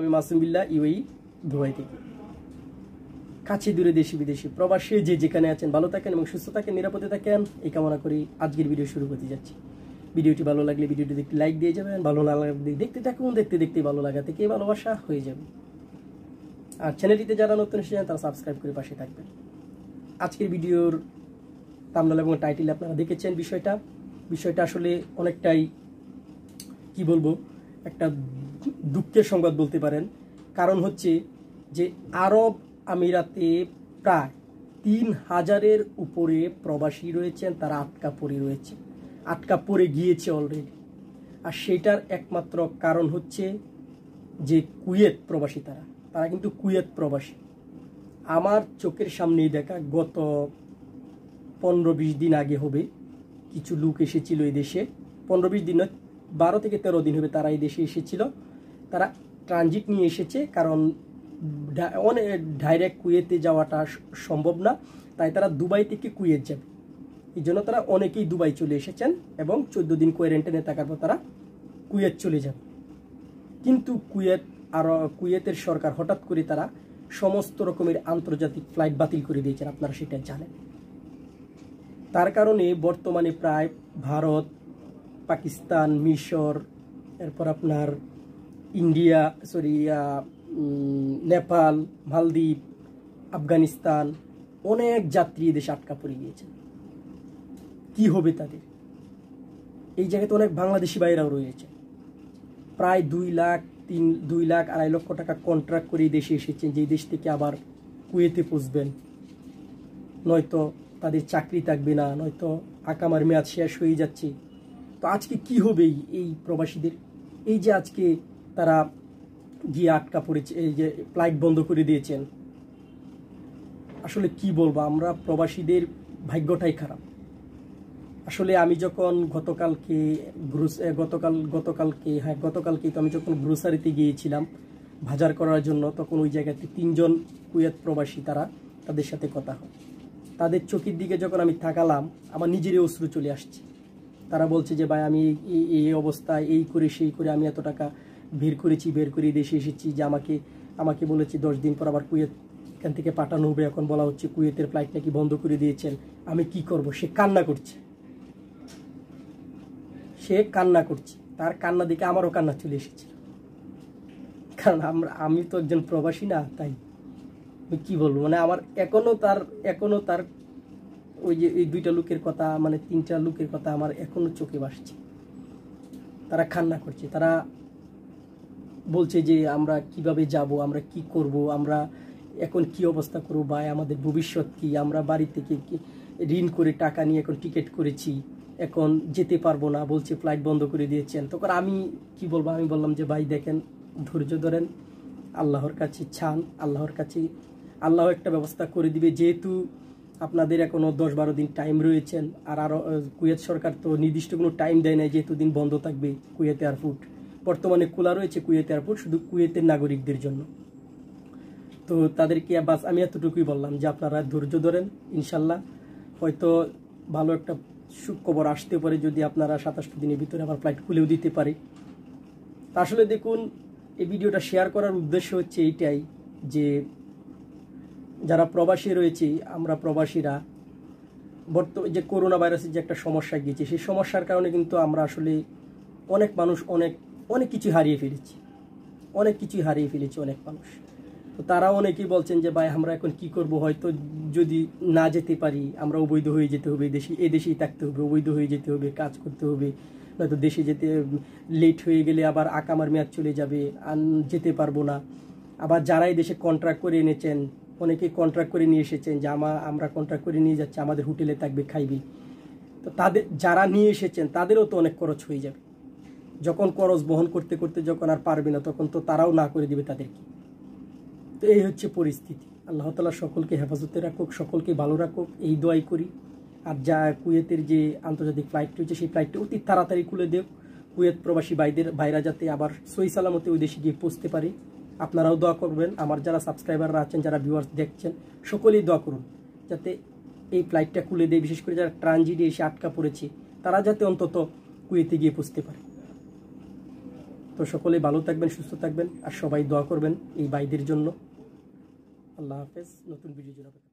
আমি Masum Billah UE Dubai থেকে। কাছে দূরে দেশি বিদেশি প্রবাসে যে যেখানে আছেন, ভালো থাকেন এবং সুস্থ থাকেন, নিরাপদে থাকেন, এই কামনা করি আজকের ভিডিও শুরু করতে যাচ্ছি। ভিডিওটি ভালো লাগলে ভিডিওটি দেখতে লাইক দিয়ে যাবেন, ভালো না লাগলে দেখতে থাকুন, দেখতে দেখতে ভালো লাগা থেকে ভালোবাসা হয়ে যাবে। আর চ্যানেলটিতে যারা নতুন এসেছেন, তারা সাবস্ক্রাইব করে পাশে থাকবেন। আজকের ভিডিওর তামনাল এবং টাইটেল আপনারা দেখেছেন বিষয়টা। বিষয়টা আসলে অনেকটাই, কি বলব, একটা দুঃখের সংবাদ বলতে পারেন। কারণ হচ্ছে যে আরব আমিরাতে প্রায় তিন হাজারের উপরে প্রবাসী রয়েছেন, তারা আটকা পড়ে রয়েছে, আটকা পড়ে গিয়েছে অলরেডি আর সেটার একমাত্র কারণ হচ্ছে যে কুয়েত প্রবাসী তারা তারা কিন্তু কুয়েত প্রবাসী। আমার চোখের সামনেই দেখা, গত পনেরো বিশ দিন আগে হবে, কিছু লোক এসেছিল এই দেশে। পনেরো বিশ দিন বারো থেকে তেরো দিন হবে তারা এই দেশে এসেছিল। তারা ট্রানজিট নিয়ে এসেছে, কারণ অনেক ডাইরেক্ট কুয়েতে যাওয়াটা সম্ভব না, তাই তারা দুবাই থেকে কুয়েত যাবে। এই জন্য তারা অনেকেই দুবাই চলে এসেছেন এবং চোদ্দ দিন কোয়ারেন্টাইনে থাকার পর তারা কুয়েত চলে যাবে। কিন্তু কুয়েত আর, কুয়েতের সরকার হঠাৎ করে তারা সমস্ত রকমের আন্তর্জাতিক ফ্লাইট বাতিল করে দিয়েছেন, আপনারা সেটা জানেন। তার কারণে বর্তমানে প্রায় ভারত, পাকিস্তান, মিশর, এরপর আপনার ইন্ডিয়া সরি নেপাল, মালদ্বীপ, আফগানিস্তান, অনেক যাত্রী দেশে আটকা পড়ে গিয়েছে। কি হবে তাদের? এই জায়গাতে অনেক বাংলাদেশি বাইরাও রয়েছে। প্রায় দুই লাখ, তিন, দুই লাখ আড়াই লক্ষ টাকা কন্ট্রাক্ট করে দেশে এসেছেন যেই দেশ থেকে আবার কুয়েতে পুষবেন নয়তো তাদের চাকরি থাকবে না, নয়তো আকামার মেয়াদ শেষ হয়ে যাচ্ছে। তো আজকে কি হবে এই প্রবাসীদের? এই যে আজকে তারা গিয়ে আটকা পড়েছে, এই যে ফ্লাইট বন্ধ করে দিয়েছেন। আসলে কি বলব, আমরা প্রবাসীদের ভাগ্যটাই খারাপ। আসলে আমি যখন গতকালকে গ্রুস গতকাল, গতকালকে হ্যাঁ গতকালকে তো আমি যখন গ্রোসারিতে গিয়েছিলাম বাজার করার জন্য, তখন ওই জায়গাতে তিনজন কুয়েত প্রবাসী, তারা তাদের সাথে কথা হয়। তাদের চোখের দিকে যখন আমি তাকালাম, আমার নিজেরই অশ্রু চলে আসছে। তারা বলছে যে, ভাই, আমি এই অবস্থায় এই করে, সেই করে, আমি এত টাকা বের করেছি, বের করে দেশে এসেছি যে আমাকে আমাকে বলেছে দশ দিন পর আবার কুয়েত, এখান থেকে পাঠানো হবে। এখন বলা হচ্ছে কুয়েতের ফ্লাইট নাকি বন্ধ করে দিয়েছেন। আমি কি করব? সে কান্না করছে। সে কান্না করছে। তার কান্না দেখে আমারও কান্না চলে এসেছে। কারণ আমরা, আমি তো একজন প্রবাসী না, তাই আমি কি বলব? মানে আমার এখনও তার এখনও তার ওই যে, এই দুইটা লোকের কথা মানে তিনটা লোকের কথা আমার এখনও চোখে বাসছে তারা কান্না করছে। তারা বলছে যে আমরা কীভাবে যাব, আমরা কি করব, আমরা এখন কি অবস্থা করব বা আমাদের ভবিষ্যৎ কি, আমরা বাড়ি থেকে ঋণ করে টাকা নিয়ে এখন টিকিট করেছি, এখন যেতে পারব না, বলছে ফ্লাইট বন্ধ করে দিয়েছেন। তখন আমি কি বলব? আমি বললাম যে, ভাই, দেখেন, ধৈর্য ধরেন, আল্লাহর কাছে ছান আল্লাহর কাছে, আল্লাহ একটা ব্যবস্থা করে দিবে। যেহেতু আপনাদের এখনও দশ বারো দিন টাইম রয়েছেন, আর আরও কুয়েত সরকার তো নির্দিষ্ট কোনো টাইম দেয় না যেহেতু দিন বন্ধ থাকবে কুয়েত এয়ারপোর্ট বর্তমানে খোলা রয়েছে কুয়েত এয়ারপোর্ট, শুধু কুয়েতের নাগরিকদের জন্য। তো তাদেরকে বাস আমি এতটুকুই বললাম যে আপনারা ধৈর্য ধরেন, ইনশাল্লাহ। হয়তো ভালো একটা সুখবর আসতে পারে যদি আপনারা সাতাশটা দিনের ভিতরে আবার ফ্লাইট খুলেও দিতে পারে। আসলে দেখুন, এই ভিডিওটা শেয়ার করার উদ্দেশ্য হচ্ছে এইটাই যে যারা প্রবাসী রয়েছে, আমরা প্রবাসীরা বর্তমানে যে করোনা ভাইরাসের যে একটা সমস্যা গিয়েছে, সেই সমস্যার কারণে কিন্তু আমরা আসলে অনেক মানুষ অনেক অনেক কিছু হারিয়ে ফেলেছি। অনেক কিছুই হারিয়ে ফেলেছি অনেক মানুষ। তো তারা অনেকেই বলছেন যে, ভাই, আমরা এখন কি করব? হয়তো যদি না যেতে পারি, আমরা অবৈধ হয়ে যেতে হবে, দেশে, এ দেশেই থাকতে হবে, অবৈধ হয়ে যেতে হবে, কাজ করতে হবে। নয়তো দেশে যেতে লেট হয়ে গেলে আবার আকামার মেয়াদ চলে যাবে, আর যেতে পারব না। আবার যারাই দেশে কন্ট্রাক্ট করে এনেছেন, অনেকে কন্ট্রাক্ট করে নিয়ে এসেছেন যে, আমা, আমরা কন্ট্রাক্ট করে নিয়ে যাচ্ছি, আমাদের হোটেলে থাকবে, খাইবি। তো তাদের, যারা নিয়ে এসেছেন, তাদেরও তো অনেক খরচ হয়ে যাবে। যখন খরচ বহন করতে করতে যখন আর পারবে না, তখন তো তারাও না করে দিবে তাদেরকে। তো এই হচ্ছে পরিস্থিতি। আল্লাহ তালা সকলকে হেফাজতে রাখুক, সকলকে ভালো রাখুক, এই দোয়াই করি। আর যা কুয়েতের যে আন্তর্জাতিক ফ্লাইট রয়েছে, সেই ফ্লাইটটি অতি তাড়াতাড়ি খুলে দেব কুয়েত প্রবাসী ভাইদের, ভাইরা যাতে আবার সই সালামতে ওই দেশে গিয়ে পৌঁছতে পারে। আপনারাও দোয়া করবেন। আমার যারা সাবস্ক্রাইবাররা আছেন, যারা ভিউয়ার্স দেখছেন, সকলেই দোয়া করুন। যাতে এই ফ্লাইটটা খুলে দেয়। বিশেষ করে যারা ট্রানজিটে এসে আটকা পড়েছে, তারা যাতে অন্তত কুয়েতে গিয়ে পৌঁছতে পারে। তো সকলে ভালো থাকবেন, সুস্থ থাকবেন আর সবাই দোয়া করবেন এই বাইদের জন্য। আল্লাহ হাফেজ। নতুন ভিডিও জন্য